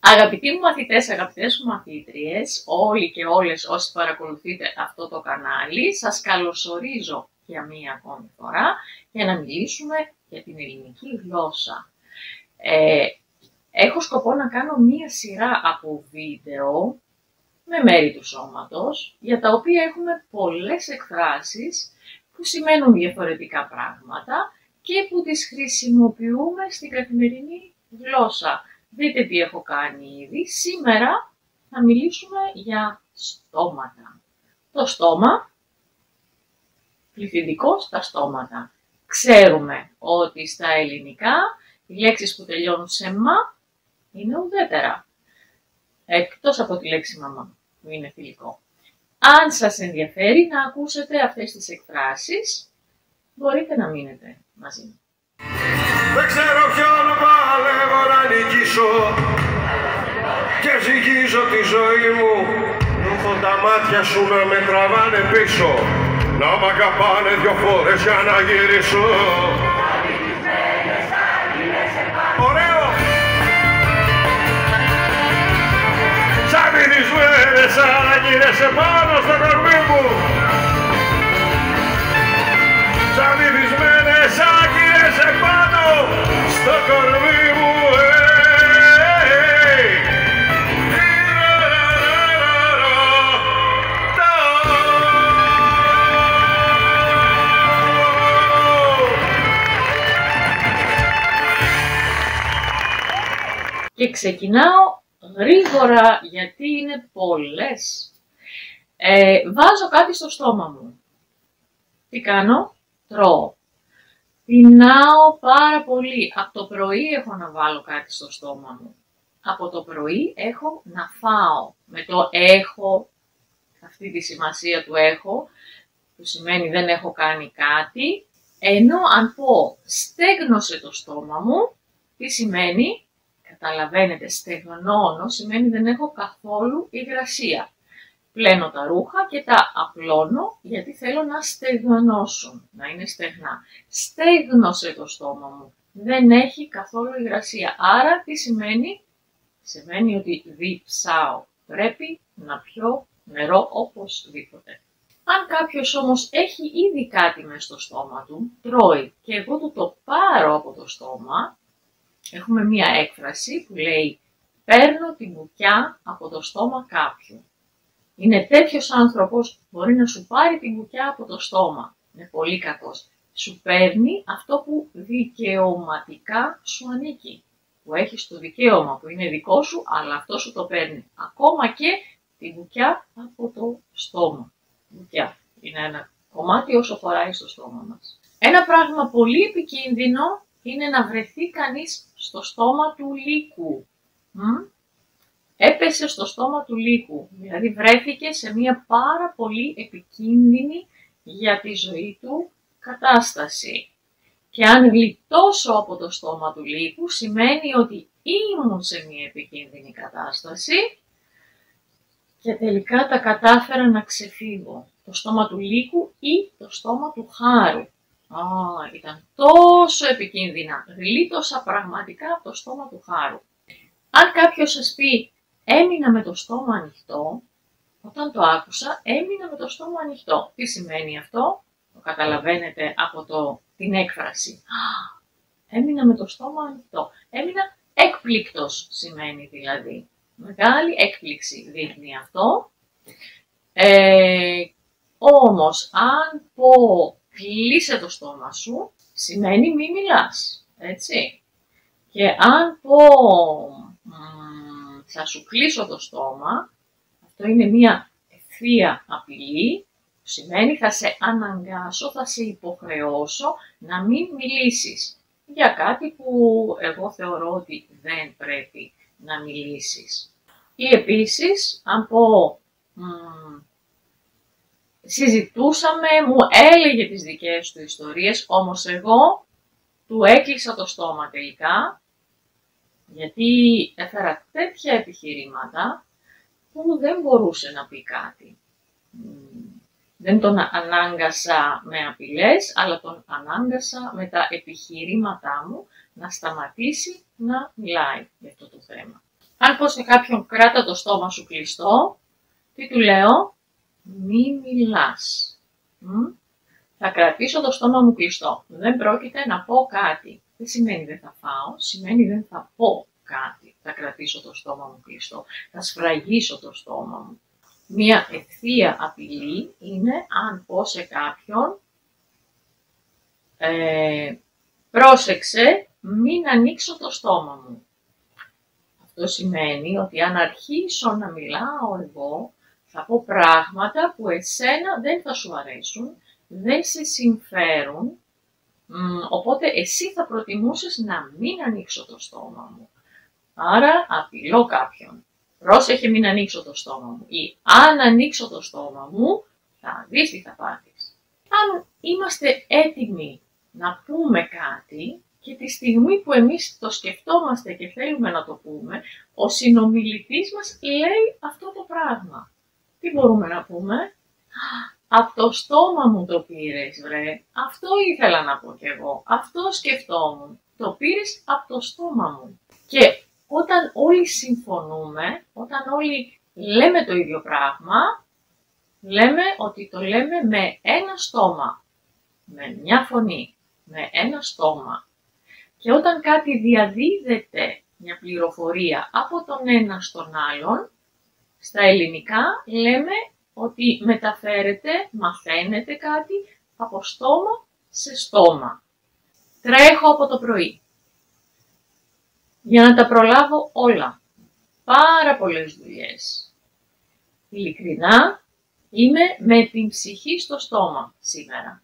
Αγαπητοί μου μαθητές, αγαπητές μου μαθήτριες, όλοι και όλες όσοι παρακολουθείτε αυτό το κανάλι, σας καλωσορίζω για μία ακόμη φορά για να μιλήσουμε για την ελληνική γλώσσα. Ε, έχω σκοπό να κάνω μία σειρά από βίντεο με μέρη του σώματος, για τα οποία έχουμε πολλές εκφράσεις που σημαίνουν διαφορετικά πράγματα και που τις χρησιμοποιούμε στην καθημερινή γλώσσα. Δείτε τι έχω κάνει ήδη. Σήμερα θα μιλήσουμε για στόματα. Το στόμα, πληθυντικό στα στόματα. Ξέρουμε ότι στα ελληνικά οι λέξεις που τελειώνουν σε μα είναι ουδέτερα. Εκτός από τη λέξη μαμά που είναι φιλικό. Αν σας ενδιαφέρει να ακούσετε αυτές τις εκφράσεις, μπορείτε να μείνετε μαζί μου. Δεν ξέρω ποιον παλεύω να νικήσω. Και ζυγίζω τη ζωή μου. Νιώθω τα μάτια σου να με τραβάνε πίσω. Να μ' αγαπάνε δυο φορές για να γυρίσω. Ωραίο! Σαν μυρισμένες άγγυρες επάνω στο κορμί μου. Σαν μυρισμένες άγγυρες επάνω στο κορμί μου hey. Και ξεκινάω γρήγορα γιατί είναι πολλές. Ε, βάζω κάτι στο στόμα μου. Τι κάνω; Τρώω. Πεινάω πάρα πολύ. Από το πρωί έχω να βάλω κάτι στο στόμα μου. Από το πρωί έχω να φάω. Με το έχω, αυτή τη σημασία του έχω, που σημαίνει δεν έχω κάνει κάτι. Ενώ αν πω στέγνωσε το στόμα μου, τι σημαίνει, καταλαβαίνετε, στεγνώνω, σημαίνει δεν έχω καθόλου υγρασία. Πλένω τα ρούχα και τα απλώνω γιατί θέλω να στεγνώσουν, να είναι στεγνά. Στέγνωσε το στόμα μου, δεν έχει καθόλου υγρασία. Άρα τι σημαίνει, σημαίνει ότι διψάω. Πρέπει να πιω νερό οπωσδήποτε. Αν κάποιος όμως έχει ήδη κάτι μες στο στόμα του, τρώει και εγώ του το πάρω από το στόμα, έχουμε μία έκφραση που λέει «παίρνω την μπουκιά από το στόμα κάποιου». Είναι τέτοιος άνθρωπος μπορεί να σου πάρει την μπουκιά από το στόμα. Είναι πολύ κακός. Σου παίρνει αυτό που δικαιωματικά σου ανήκει. Που έχεις το δικαίωμα που είναι δικό σου, αλλά αυτό σου το παίρνει. Ακόμα και την μπουκιά από το στόμα. Μπουκιά. Είναι ένα κομμάτι όσο φοράει στο στόμα μας. Ένα πράγμα πολύ επικίνδυνο είναι να βρεθεί κανείς στο στόμα του λύκου. Μ; Έπεσε στο στόμα του λύκου, δηλαδή βρέθηκε σε μια πάρα πολύ επικίνδυνη για τη ζωή του κατάσταση. Και αν γλιτώσω από το στόμα του λύκου, σημαίνει ότι ήμουν σε μια επικίνδυνη κατάσταση και τελικά τα κατάφερα να ξεφύγω. Το στόμα του λύκου ή το στόμα του χάρου. Α, ήταν τόσο επικίνδυνα. Γλίτωσα πραγματικά από το στόμα του χάρου. Αν κάποιος σας πει έμεινα με το στόμα ανοιχτό, όταν το άκουσα έμεινα με το στόμα ανοιχτό. Τι σημαίνει αυτό, το καταλαβαίνετε από το, την έκφραση. Α, έμεινα με το στόμα ανοιχτό. Έμεινα έκπληκτος σημαίνει δηλαδή. Μεγάλη έκπληξη δείχνει αυτό. Ε, όμως, αν πω κλείσε το στόμα σου, σημαίνει μη μιλάς, έτσι. Και αν πω θα σου κλείσω το στόμα, αυτό είναι μια ευθεία απειλή, που σημαίνει θα σε αναγκάσω, θα σε υποχρεώσω να μην μιλήσεις για κάτι που εγώ θεωρώ ότι δεν πρέπει να μιλήσεις. Ή επίσης, αν πω συζητούσαμε, μου έλεγε τις δικές του ιστορίες, όμως εγώ του έκλεισα το στόμα τελικά, γιατί έφερα τέτοια επιχειρήματα που δεν μπορούσε να πει κάτι. Δεν τον ανάγκασα με απειλές, αλλά τον ανάγκασα με τα επιχειρήματά μου να σταματήσει να μιλάει για αυτό το θέμα. Αν πω σε κάποιον κράτα το στόμα σου κλειστό, τι του λέω, μη μιλάς. Θα κρατήσω το στόμα μου κλειστό. Δεν πρόκειται να πω κάτι. Δεν σημαίνει δεν θα φάω, σημαίνει δεν θα πω κάτι. Θα κρατήσω το στόμα μου κλειστό. Θα σφραγίσω το στόμα μου. Μία ευθεία απειλή είναι αν πω σε κάποιον ε, πρόσεξε μην ανοίξω το στόμα μου. Αυτό σημαίνει ότι αν αρχίσω να μιλάω εγώ, θα πω πράγματα που εσένα δεν θα σου αρέσουν, δεν σε συμφέρουν, οπότε εσύ θα προτιμούσες να μην ανοίξω το στόμα μου. Άρα απειλώ κάποιον. Πρόσεχε μην ανοίξω το στόμα μου. Ή αν ανοίξω το στόμα μου, θα δεις τι θα πάθεις. Αν είμαστε έτοιμοι να πούμε κάτι και τη στιγμή που εμείς το σκεφτόμαστε και θέλουμε να το πούμε, ο συνομιλητής μας λέει αυτό το πράγμα. Τι μπορούμε να πούμε; Από το στόμα μου το πήρες, βρε. Αυτό ήθελα να πω κι εγώ. Αυτό σκεφτόμουν. Το πήρες από το στόμα μου. Και όταν όλοι συμφωνούμε, όταν όλοι λέμε το ίδιο πράγμα, λέμε ότι το λέμε με ένα στόμα, με μια φωνή, με ένα στόμα. Και όταν κάτι διαδίδεται μια πληροφορία από τον ένα στον άλλον, στα ελληνικά λέμε ότι μεταφέρεται, μαθαίνεται κάτι από στόμα σε στόμα. Τρέχω από το πρωί για να τα προλάβω όλα. Πάρα πολλές δουλειές. Ειλικρινά, είμαι με την ψυχή στο στόμα σήμερα.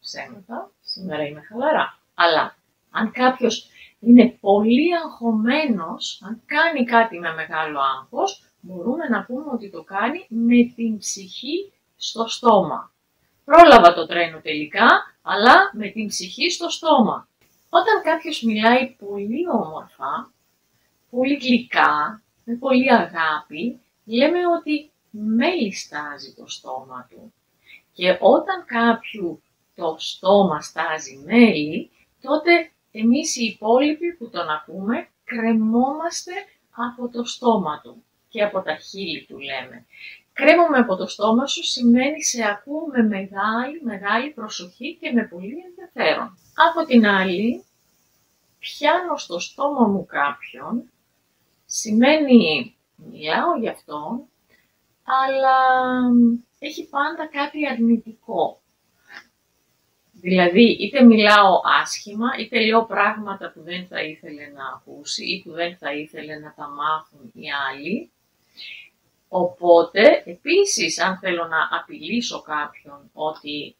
Ψέματα, σήμερα είμαι χαλαρά. Αλλά αν κάποιος είναι πολύ αγχωμένος, αν κάνει κάτι με μεγάλο άγχος, μπορούμε να πούμε ότι το κάνει με την ψυχή στο στόμα. Πρόλαβα το τρένο τελικά, αλλά με την ψυχή στο στόμα. Όταν κάποιος μιλάει πολύ όμορφα, πολύ γλυκά, με πολύ αγάπη, λέμε ότι μέλι το στόμα του. Και όταν κάποιου το στόμα στάζει μέλι, τότε εμείς οι υπόλοιποι που τον ακούμε κρεμόμαστε από το στόμα του και από τα χείλη του λέμε. Κρέμομαι από το στόμα σου σημαίνει σε ακούω με μεγάλη, μεγάλη προσοχή και με πολύ ενδιαφέρον. Από την άλλη, πιάνω στο στόμα μου κάποιον, σημαίνει μιλάω γι' αυτόν, αλλά έχει πάντα κάτι αρνητικό. Δηλαδή, είτε μιλάω άσχημα, είτε λέω πράγματα που δεν θα ήθελε να ακούσει ή που δεν θα ήθελε να τα μάθουν οι άλλοι. Οπότε, επίσης, αν θέλω να απειλήσω κάποιον ότι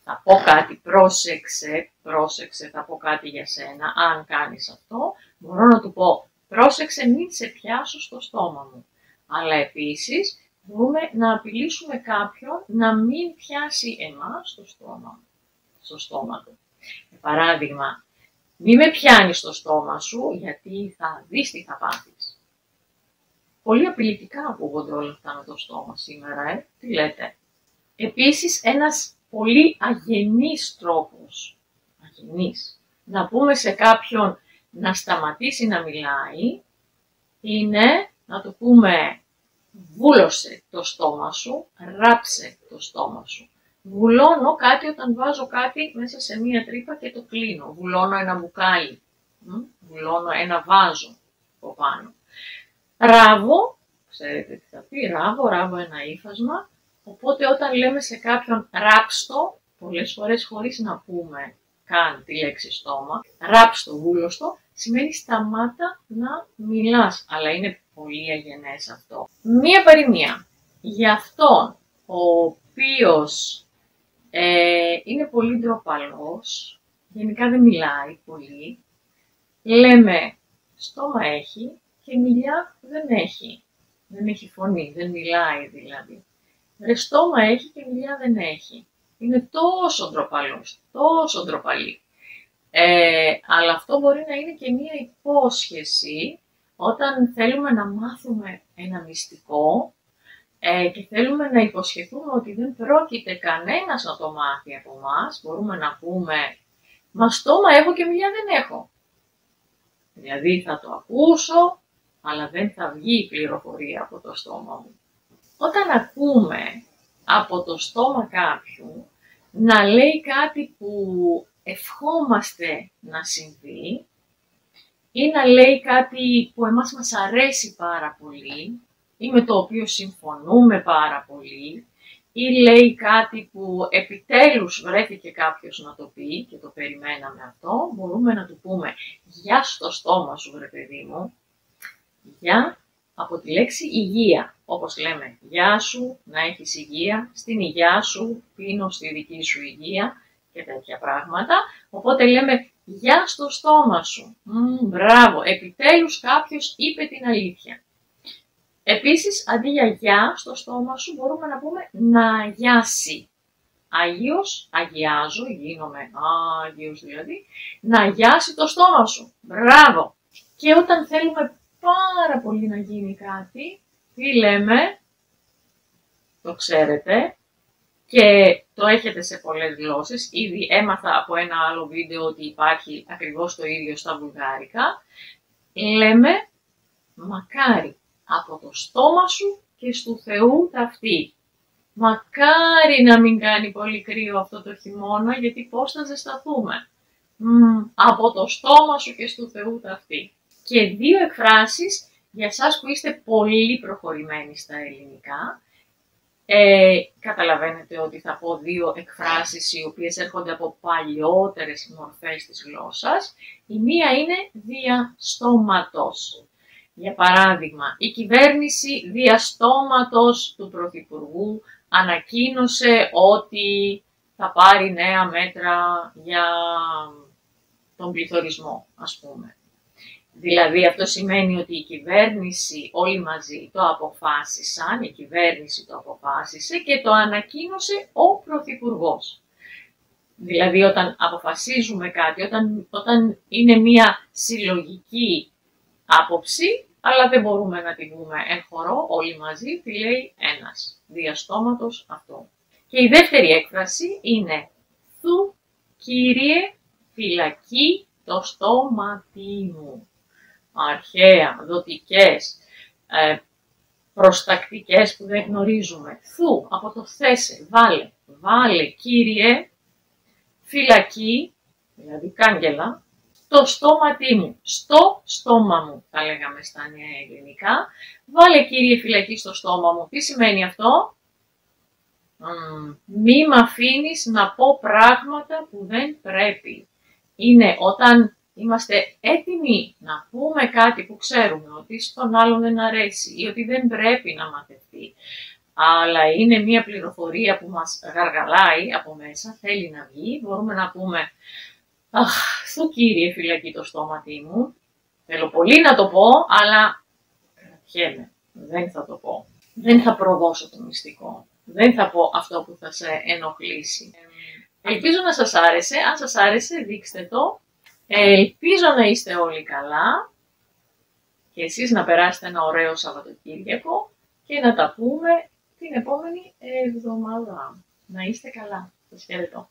θα πω κάτι, πρόσεξε, πρόσεξε, θα πω κάτι για σένα, αν κάνεις αυτό, μπορώ να του πω, πρόσεξε, μην σε πιάσω στο στόμα μου. Αλλά επίσης, μπορούμε να απειλήσουμε κάποιον να μην πιάσει εμάς στο στόμα, στο στόμα του. Για παράδειγμα, μη με πιάνεις στο στόμα σου, γιατί θα δεις τι θα πάθεις. Πολύ απειλητικά ακούγονται όλα αυτά με το στόμα σήμερα, ε. Τι λέτε. Επίσης, ένας πολύ αγενής τρόπος, αγενής, να πούμε σε κάποιον να σταματήσει να μιλάει, είναι να του πούμε βούλωσε το στόμα σου, ράψε το στόμα σου. Βουλώνω κάτι όταν βάζω κάτι μέσα σε μία τρύπα και το κλείνω. Βουλώνω ένα μπουκάλι, βουλώνω ένα βάζο από πάνω. Ράβω, ξέρετε τι θα πει, ράβω, ράβω ένα ύφασμα Οπότε όταν λέμε σε κάποιον ράψτο, πολλές φορές χωρίς να πούμε καν τη λέξη στόμα, ράψτο, βούλωστο, σημαίνει σταμάτα να μιλάς, αλλά είναι πολύ αγενές αυτό. Μία παροιμία. Για αυτόν ο οποίος ε, είναι πολύ ντροπαλός, γενικά δεν μιλάει πολύ, λέμε στόμα έχει και μιλιά δεν έχει. Δεν έχει φωνή, δεν μιλάει δηλαδή. Ρε στόμα έχει και μιλιά δεν έχει. Είναι τόσο ντροπαλός, τόσο ντροπαλή. Ε, αλλά αυτό μπορεί να είναι και μία υπόσχεση όταν θέλουμε να μάθουμε ένα μυστικό ε, και θέλουμε να υποσχεθούμε ότι δεν πρόκειται κανένας να το μάθει από εμάς, μπορούμε να πούμε «Μα στόμα έχω και μιλιά δεν έχω». Δηλαδή θα το ακούσω, αλλά δεν θα βγει η πληροφορία από το στόμα μου. Όταν ακούμε από το στόμα κάποιου να λέει κάτι που ευχόμαστε να συμβεί ή να λέει κάτι που εμάς μας αρέσει πάρα πολύ ή με το οποίο συμφωνούμε πάρα πολύ ή λέει κάτι που επιτέλους βρέθηκε κάποιος να το πει και το περιμέναμε αυτό, μπορούμε να του πούμε «Γεια στο στόμα σου, βρε παιδί μου», «Γεια» από τη λέξη υγεία. Όπως λέμε, «Γεια σου, να έχεις υγεία», «Στην υγεία σου, πίνω στη δική σου υγεία» και τέτοια πράγματα. Οπότε λέμε «Γεια στο στόμα σου». μπράβο, επιτέλους κάποιος είπε την αλήθεια. Επίσης, αντί για γεια στο στόμα σου, μπορούμε να πούμε να γιάσει. Αγίος, αγιάζω, γίνομαι Άγιος δηλαδή, να γιάσει το στόμα σου. Μπράβο! Και όταν θέλουμε πάρα πολύ να γίνει κάτι, τι λέμε, το ξέρετε, και το έχετε σε πολλές γλώσσες. Ήδη έμαθα από ένα άλλο βίντεο ότι υπάρχει ακριβώς το ίδιο στα βουλγάρικα. Λέμε μακάρι από το στόμα σου και στου Θεού ταυτή. Μακάρι να μην κάνει πολύ κρύο αυτό το χειμώνα, γιατί πώς θα ζεσταθούμε. από το στόμα σου και στου Θεού ταυτή. Και δύο εκφράσεις για σας που είστε πολύ προχωρημένοι στα ελληνικά. Ε, καταλαβαίνετε ότι θα πω δύο εκφράσεις οι οποίες έρχονται από παλιότερες μορφές της γλώσσας. Η μία είναι διαστόματος. Για παράδειγμα, η κυβέρνηση διαστόματος του Πρωθυπουργού ανακοίνωσε ότι θα πάρει νέα μέτρα για τον πληθωρισμό, ας πούμε. Δηλαδή αυτό σημαίνει ότι η κυβέρνηση όλοι μαζί το αποφάσισαν, η κυβέρνηση το αποφάσισε και το ανακοίνωσε ο Πρωθυπουργός. Δηλαδή όταν αποφασίζουμε κάτι, όταν, όταν είναι μια συλλογική άποψη, αλλά δεν μπορούμε να την πούμε εν χορό όλοι μαζί, τη λέει ένας, διαστόματος αυτό. Και η δεύτερη έκφραση είναι «Θου, Κύριε, φυλακή το στόματί μου». Αρχαία, δοτικές, ε, προστακτικές που δεν γνωρίζουμε. Θου, από το θέσε, βάλε, βάλε, Κύριε, φυλακή, δηλαδή κάγκελα, το στόματί μου, στο στόμα μου, θα λέγαμε στα νέα ελληνικά. Βάλε κύριε φυλακή στο στόμα μου. Τι σημαίνει αυτό; μη με αφήνεις να πω πράγματα που δεν πρέπει. Είναι όταν είμαστε έτοιμοι να πούμε κάτι που ξέρουμε ότι στον άλλον δεν αρέσει ή ότι δεν πρέπει να μαθευτεί, αλλά είναι μια πληροφορία που μας γαργαλάει από μέσα, θέλει να βγει, μπορούμε να πούμε Αχ, σου κύριε φυλακή το στόματί μου. Θέλω πολύ να το πω, αλλά κρατιέμαι. Δεν θα το πω. Δεν θα προδώσω το μυστικό. Δεν θα πω αυτό που θα σε ενοχλήσει. Ελπίζω να σας άρεσε. Αν σας άρεσε, δείξτε το. Ελπίζω να είστε όλοι καλά και εσείς να περάσετε ένα ωραίο Σαββατοκύριακο και να τα πούμε την επόμενη εβδομάδα. Να είστε καλά. Σας χαιρετώ.